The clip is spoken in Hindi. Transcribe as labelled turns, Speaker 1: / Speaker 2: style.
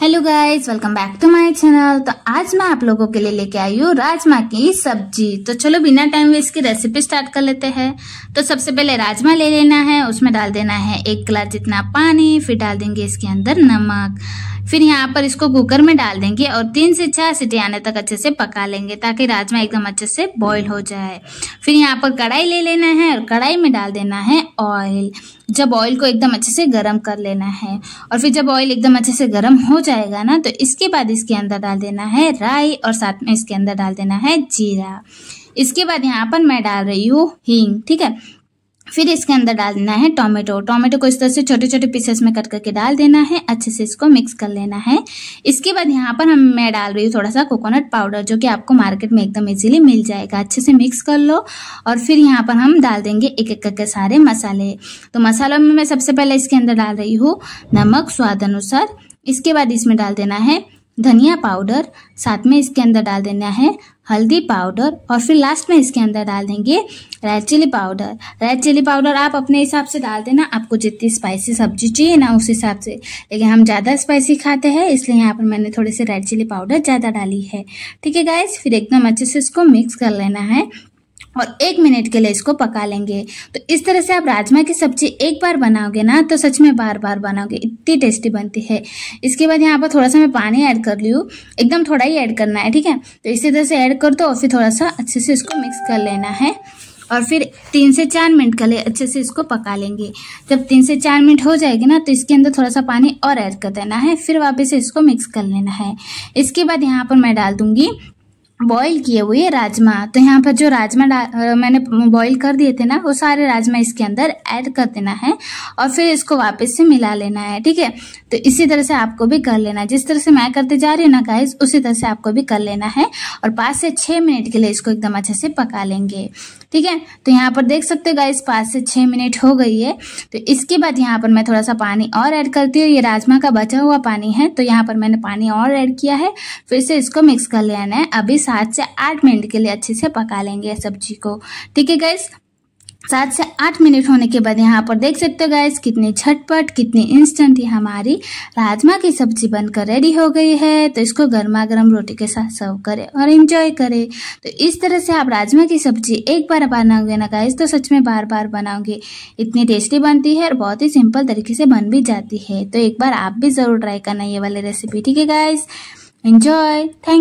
Speaker 1: Hello guys welcome back to my channel तो आज मैं आप लोगों के लिए लेके आई हूँ राजमा की सब्ज़ी। तो चलो बिना टाइम वेस्ट की रेसिपी स्टार्ट कर लेते हैं। तो सबसे पहले राजमा ले लेना है, उसमें डाल देना है एक गिलास जितना पानी, फिर डाल देंगे इसके अंदर नमक। फिर यहाँ पर इसको कुकर में डाल देंगे और तीन से चार सीटी आने तक अच्छे से पका लेंगे ताकि राजमा एकदम अच्छे से बॉईल हो जाए। फिर यहाँ पर कढ़ाई ले लेना है और कढ़ाई में डाल देना है ऑयल जब ऑयल को एकदम अच्छे से गर्म कर लेना है और फिर जब ऑयल एकदम अच्छे से गर्म हो जाएगा ना तो इसके बाद इसके अंदर डाल देना है राई और साथ में इसके अंदर डाल देना है जीरा। इसके बाद यहाँ पर मैं डाल रही हूँ हींग, ठीक है? फिर इसके अंदर डाल देना है टोमेटो। टोमेटो को इस तरह से छोटे छोटे पीसेस में कट करके डाल देना है। अच्छे से इसको मिक्स कर लेना है। इसके बाद यहाँ पर हम, मैं डाल रही हूँ थोड़ा सा कोकोनट पाउडर जो कि आपको मार्केट में एकदम इजीली मिल जाएगा। अच्छे से मिक्स कर लो और फिर यहाँ पर हम डाल देंगे एक एक करके सारे मसाले। तो मसालों में मैं सबसे पहले इसके अंदर डाल रही हूँ नमक स्वाद अनुसार। इसके बाद इसमें डाल देना है धनिया पाउडर साथ में इसके अंदर डाल देना है हल्दी पाउडर और फिर लास्ट में इसके अंदर डाल देंगे red chilli powder red chilli powder आप अपने हिसाब से डाल देना, आपको जितनी स्पाइसी सब्ज़ी चाहिए ना उस हिसाब से। लेकिन हम ज़्यादा स्पाइसी खाते हैं, इसलिए यहाँ पर मैंने थोड़ी सी रेड चिली पाउडर ज़्यादा डाली है। ठीक है गाइस फिर एकदम अच्छे से इसको मिक्स कर लेना है। और एक मिनट के लिए इसको पका लेंगे। तो इस तरह से आप राजमा की सब्ज़ी एक बार बनाओगे ना तो सच में बार बार बनाओगे। इतनी टेस्टी बनती है। इसके बाद यहाँ पर थोड़ा सा मैं पानी ऐड कर ली एकदम थोड़ा ही ऐड करना है, ठीक है? तो इसी तरह से ऐड कर दो और फिर थोड़ा सा अच्छे से इसको मिक्स कर लेना है। और फिर तीन से चार मिनट के लिए अच्छे से इसको पका लेंगे। जब तीन से चार मिनट हो जाएगी ना तो इसके अंदर थोड़ा सा पानी और ऐड कर देना है। फिर वापस इसको मिक्स कर लेना है। इसके बाद यहाँ पर मैं डाल दूँगी बॉईल किए हुए राजमा। तो यहाँ पर जो राजमा मैंने बॉईल कर दिए थे ना, वो सारे राजमा इसके अंदर ऐड कर देना है और फिर इसको वापस से मिला लेना है, ठीक है? तो इसी तरह से आपको भी कर लेना है। जिस तरह से मैं करते जा रही हूँ ना गाइस उसी तरह से आपको भी कर लेना है और पाँच से छः मिनट के लिए इसको एकदम अच्छे से पका लेंगे, ठीक है? तो यहाँ पर देख सकते हो गाइस पाँच से छः मिनट हो गई है। तो इसके बाद यहाँ पर मैं थोड़ा सा पानी और ऐड करती हूँ। ये राजमा का बचा हुआ पानी है तो यहाँ पर मैंने पानी और ऐड किया है। फिर से इसको मिक्स कर लेना है। अभी सात से आठ मिनट के लिए अच्छे से पका लेंगे सब्ज़ी को। ठीक है गैस सात से आठ मिनट होने के बाद यहाँ पर देख सकते हो गैस कितनी झटपट, कितनी इंस्टेंट ये हमारी राजमा की सब्ज़ी बनकर रेडी हो गई है। तो इसको गर्मा गर्म रोटी के साथ सर्व करें और इंजॉय करें। तो इस तरह से आप राजमा की सब्ज़ी एक बार बनाओगे ना गाइस तो सच में बार बार बनाओगे। इतनी टेस्टी बनती है और बहुत ही सिंपल तरीके से बन भी जाती है। तो एक बार आप भी ज़रूर ट्राई करना ये वाली रेसिपी ठीक है गाइस एंजॉय थैंक